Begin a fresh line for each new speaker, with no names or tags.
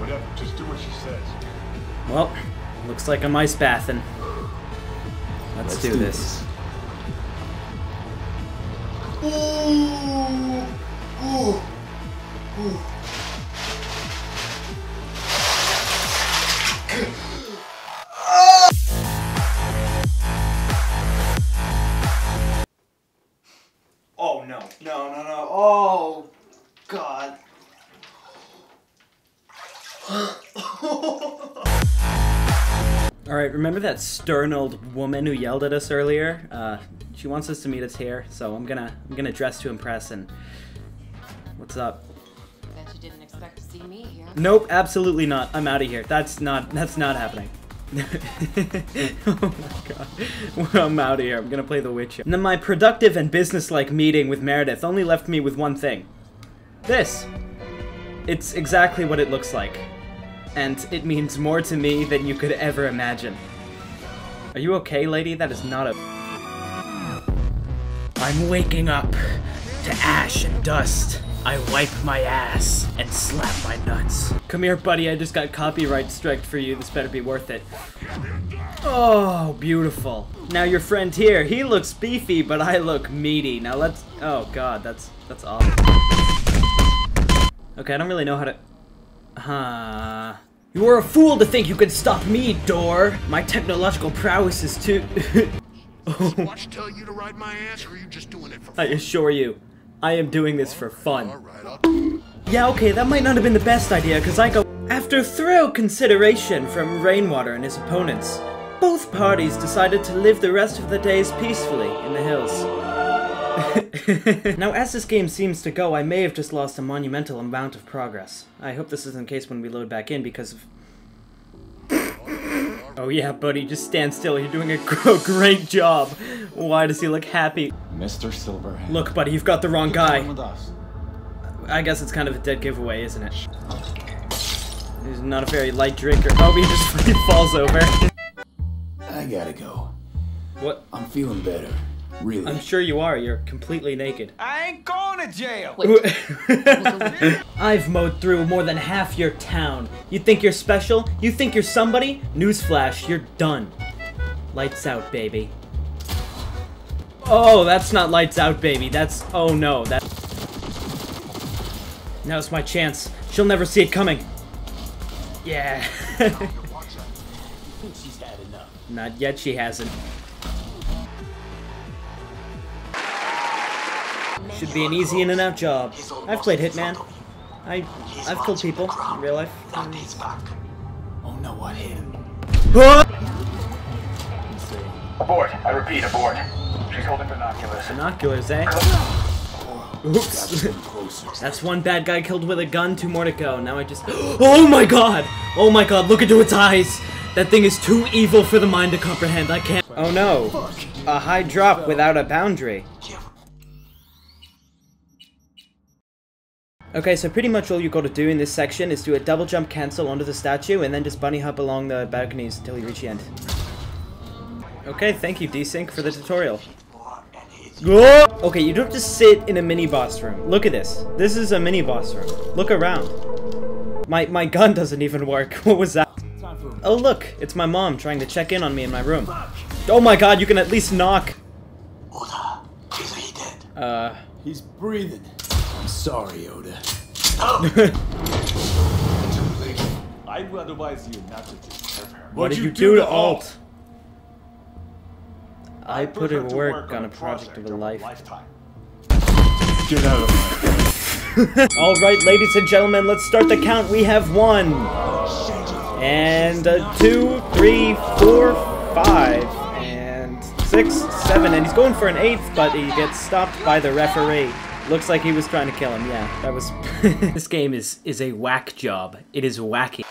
Whatever, just do what she says.
Well, looks like I'm ice bathing. Let's,
Let's
do,
do
this.
Oh no, no, no, no. Oh god.
All right, remember that stern old woman who yelled at us earlier? Uh, she wants us to meet us here, so I'm gonna I'm gonna dress to impress. And what's up?
Bet you didn't expect to see me here.
Nope, absolutely not. I'm out of here. That's not that's not happening. oh my god. I'm out of here. I'm gonna play the Witcher. And then my productive and businesslike meeting with Meredith only left me with one thing. This. It's exactly what it looks like. And it means more to me than you could ever imagine. Are you okay, lady? That is not a. I'm waking up to ash and dust. I wipe my ass and slap my nuts. Come here, buddy. I just got copyright striked for you. This better be worth it. Oh, beautiful. Now your friend here, he looks beefy, but I look meaty. Now let's. Oh God, that's that's awful. Okay, I don't really know how to. Huh. You are a fool to think you can stop me, Door. My technological prowess is too. oh,
Watch tell you to ride my ass, or are you just doing it for
I assure you, I am doing this for fun. Yeah, okay, that might not have been the best idea, because I go. After thorough consideration from Reignwater and his opponents, both parties decided to live the rest of the days peacefully in the hills. now, as this game seems to go, I may have just lost a monumental amount of progress. I hope this isn't the case when we load back in because of. oh, yeah, buddy, just stand still. You're doing a great job. Why does he look happy?
Mr. Silverhand.
Look, buddy, you've got the wrong guy.
Come with us.
I guess it's kind of a dead giveaway, isn't it? He's not a very light drinker. Oh, he just falls over.
I gotta go.
What?
I'm feeling better. Really.
I'm sure you are. You're completely naked.
I ain't going to jail.
I've mowed through more than half your town. You think you're special? You think you're somebody? Newsflash, you're done. Lights out, baby. Oh, that's not lights out, baby. That's oh no, that. Now's my chance. She'll never see it coming. Yeah.
she's had enough.
Not yet, she hasn't. Should be an easy in and out job. I've played Hitman. I I've killed people in real life.
Oh no, what hit him?
Abort. I repeat, abort. She's holding binoculars.
Binoculars, eh? Oops. That's one bad guy killed with a gun, two more to go. Now I just. Oh my god! Oh my god, look into its eyes! That thing is too evil for the mind to comprehend. I can't. Oh no. A high drop without a boundary. Okay, so pretty much all you've gotta do in this section is do a double jump cancel onto the statue and then just bunny hop along the balconies until you reach the end. Okay, thank you, Desync, for the tutorial. Okay, you don't just sit in a mini boss room. Look at this. This is a mini boss room. Look around. My my gun doesn't even work. What was that? Oh look, it's my mom trying to check in on me in my room. Oh my god, you can at least knock.
Oda, is he dead?
Uh,
He's breathing. I'm sorry, Oda.
I would advise you not to disturb her.
what did you do to Alt? I put in work on a project of a life.
lifetime.
Get out of my
Alright, ladies and gentlemen, let's start the count. We have one. And uh, two, three, four, five, and six, seven, and he's going for an eighth, but he gets stopped by the referee. Looks like he was trying to kill him. Yeah, that was. this game is is a whack job. It is wacky.